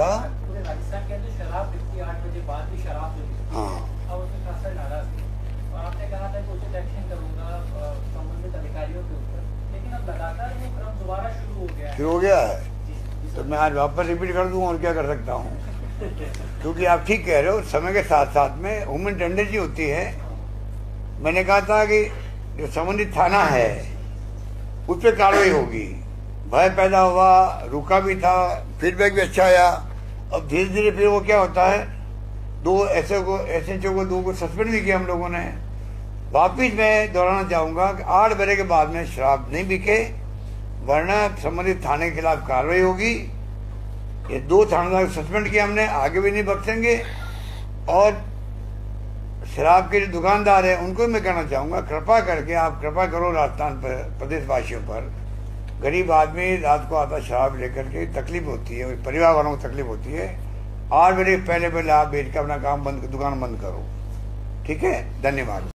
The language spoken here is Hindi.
क्या बिकती है बिकती है। हाँ। अब उसमें खासा नाराज़ थे और आपने कहा था कि उचित एक्शन करूँगा संबंधित अधिकारियों के ऊपर। लेकिन अब लगातार वो क्रम दोबारा शुरू गया है। हो है? तो मैं आज वापस रिपीट कर दूँ और क्या कर सकता हूँ? क्योंकि आप ठीक कह रहे हो समय के साथ साथ में ह्यूमन टेंडेंसी होती है। मैंने कहा था कि जो संबंधित थाना है उस पर कार्रवाई होगी। भय पैदा हुआ रुका भी था फीडबैक भी अच्छा आया। अब धीरे धीरे फिर वो क्या होता है? दो ऐसे को एस एच को, दो को सस्पेंड भी किया हम लोगों ने। वापिस मैं दोहराना चाहूँगा कि आठ बजे के बाद में शराब नहीं बिके वरना संबंधित थाने के खिलाफ कार्रवाई होगी। ये दो थानेदार सस्पेंड किया हमने, आगे भी नहीं बख्शेंगे और शराब के जो दुकानदार है, उनको भी मैं कहना चाहूँगा, कृपा करके आप कृपा करो राजस्थान पर प्रदेश पर। गरीब आदमी रात को आता शराब लेकर के, तकलीफ़ होती है, परिवार वालों को तकलीफ़ होती है। आठ बजे पहले पहले आप बैठ के अपना काम बंद, दुकान बंद करो। ठीक है? धन्यवाद।